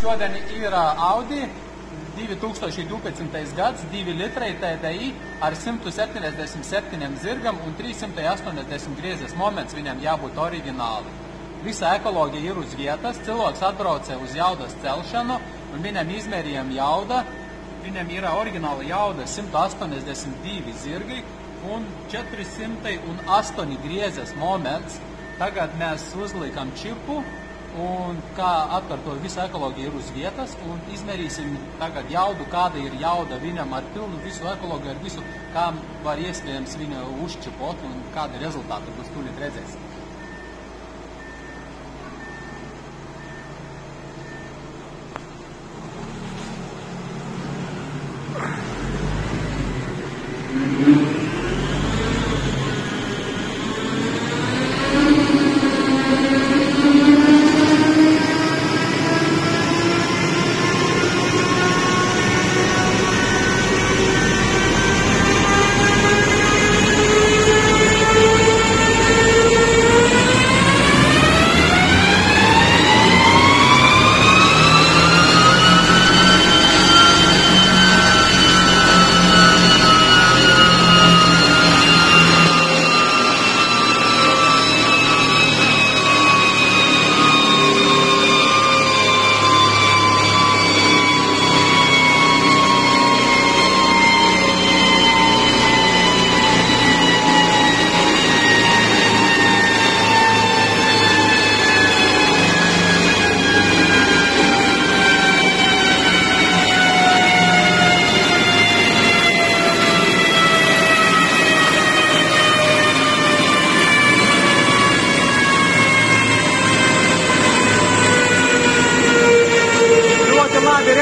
šodien ir Audi 2012. gads, 2 litrai TDI ar 177 zirgam un 380 griezes moments viņam jābūt oriģināli. Visa ekoloģija ir uz vietas, cilvēks atbrauca uz jaudas celšanu un viņam izmērījām jauda. Viņam ir oriģināla jauda 182 zirgi un 408 griezes moments. Tagad mēs uzliekam čipu un kā atkārtot visu ekoloģiju ir uz vietas un izmērīsim tagad jaudu, kāda ir jauda viņam ar pilnu visu ekoloģiju, ar visu, kā var iespējams viņu uzčipot un kādi rezultāti būs tūlīt redzēsim.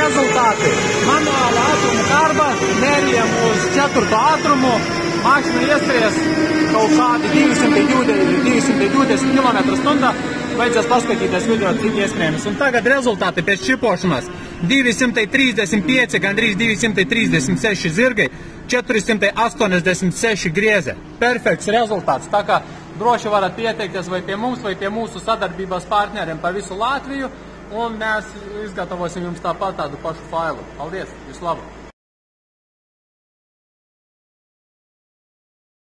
Ļoti labi rezultāti. Manuāla ātruma darba mērījām uz 4 ātrumu. Mašīna ieskries kaut kādi 220, 220 km/h. Vajadzēs paskatīties video, cik ieskrējums. Un tagad rezultāti pēc čipošanas. 235, gandrīz 236 zirgi, 486 grieze. Perfekts rezultāts. Tā kā droši varat pieteikties vai pie mums, vai pie mūsu sadarbības partneriem pa visu Latviju. Un mēs izgatavosim jums tāpat tādu pašu failu. Paldies! Vislabāk!